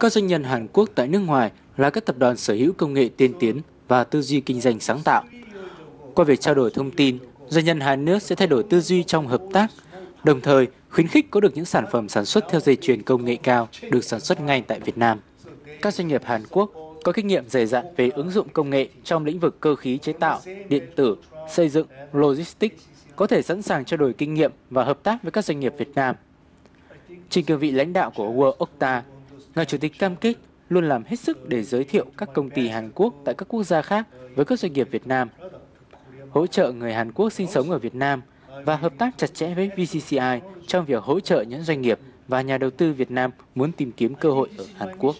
Các doanh nhân Hàn Quốc tại nước ngoài là các tập đoàn sở hữu công nghệ tiên tiến và tư duy kinh doanh sáng tạo. Qua việc trao đổi thông tin, doanh nhân hai nước sẽ thay đổi tư duy trong hợp tác, đồng thời khuyến khích có được những sản phẩm sản xuất theo dây chuyền công nghệ cao được sản xuất ngay tại Việt Nam. Các doanh nghiệp Hàn Quốc có kinh nghiệm dày dặn về ứng dụng công nghệ trong lĩnh vực cơ khí chế tạo, điện tử, xây dựng, logistics, có thể sẵn sàng trao đổi kinh nghiệm và hợp tác với các doanh nghiệp Việt Nam. Trên cương vị lãnh đạo của World Octa Ngài Chủ tịch cam kết luôn làm hết sức để giới thiệu các công ty Hàn Quốc tại các quốc gia khác với các doanh nghiệp Việt Nam, hỗ trợ người Hàn Quốc sinh sống ở Việt Nam và hợp tác chặt chẽ với VCCI trong việc hỗ trợ những doanh nghiệp và nhà đầu tư Việt Nam muốn tìm kiếm cơ hội ở Hàn Quốc.